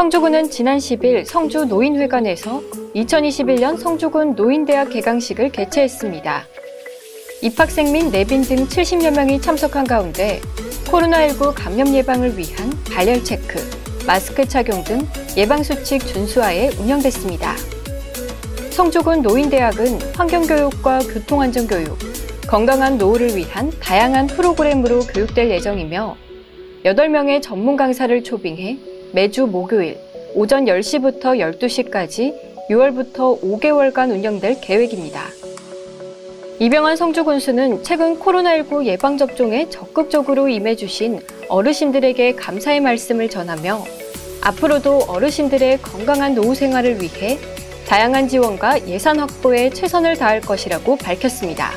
성주군은 지난 10일 성주 노인회관에서 2021년 성주군 노인대학 개강식을 개최했습니다. 입학생 및 내빈 등 70여 명이 참석한 가운데 코로나19 감염 예방을 위한 발열 체크, 마스크 착용 등 예방수칙 준수하에 운영됐습니다. 성주군 노인대학은 환경교육과 교통안전교육, 건강한 노후를 위한 다양한 프로그램으로 교육될 예정이며 8명의 전문 강사를 초빙해 매주 목요일 오전 10시부터 12시까지 6월부터 5개월간 운영될 계획입니다. 이병환 성주군수는 최근 코로나19 예방접종에 적극적으로 임해주신 어르신들에게 감사의 말씀을 전하며 앞으로도 어르신들의 건강한 노후 생활을 위해 다양한 지원과 예산 확보에 최선을 다할 것이라고 밝혔습니다.